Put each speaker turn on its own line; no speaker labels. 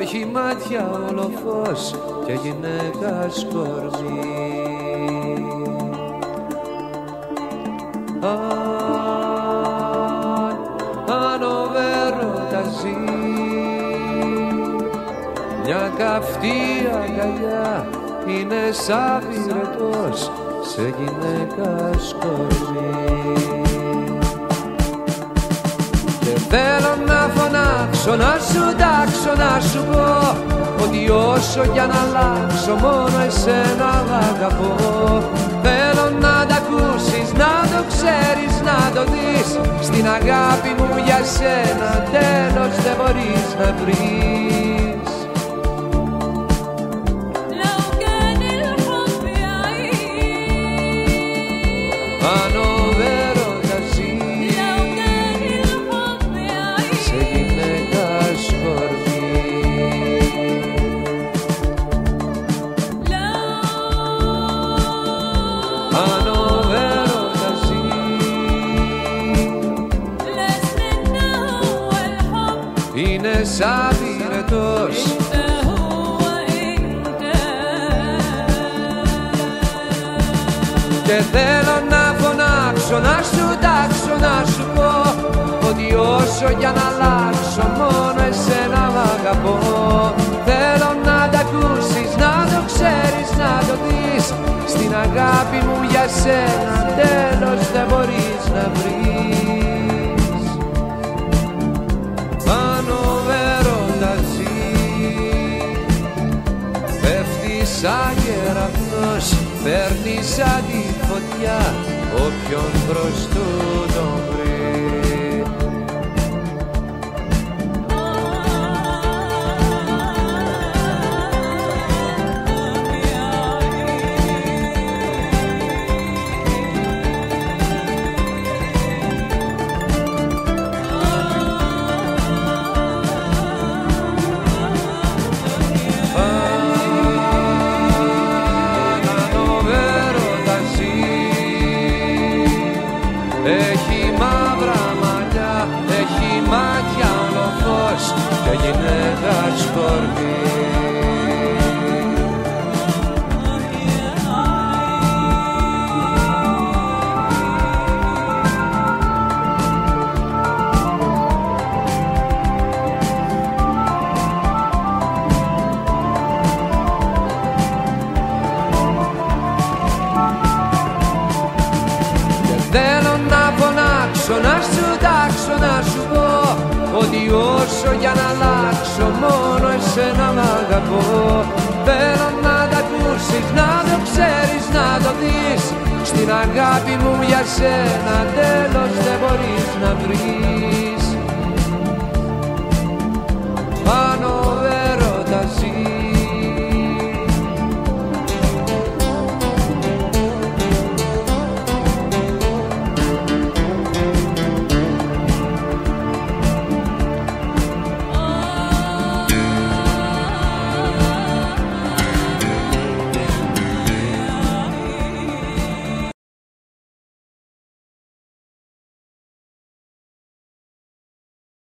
έχει μάτια όλο φως και γυναίκα σκορμί Αν, αν ο έρωτας ζει μια καυτή αγκαλιά είναι σαν πυρετός σε γυναίκα σκορπί Και θέλω να Τάξω να σου, τάξω να σου πω Ότι όσο κι αν αλλάξω μόνο εσένα αγαπώ. Θέλω να τα ακούσεις, να το ξέρεις, να το δεις. Στην αγάπη μου για σένα τέλος δεν μπορείς να βρεις.
I
know σαν Και θέλω να φωνάξω, να σου τάξω, να σου πω Ότι όσο για να αλλάξω μόνο εσένα μ' αγαπώ. Θέλω να τα ακούσεις, να το ξέρεις, να το δεις Στην αγάπη μου για σένα. Κεραυνός, παίρνεις σαν τη φωτιά όποιον προς του τον έχει μαύρα μαλλιά, έχει μάτια όλο φως και γυναίκα φωνάξω, να σου τάξω, να σου πω Ότι όσο για να αλλάξω μόνο εσένα μ' αγαπώ. Θέλω να τ' ακούσεις, να το ξέρεις, να το δεις. Στην αγάπη μου για σένα τέλος δεν μπορείς να βρεις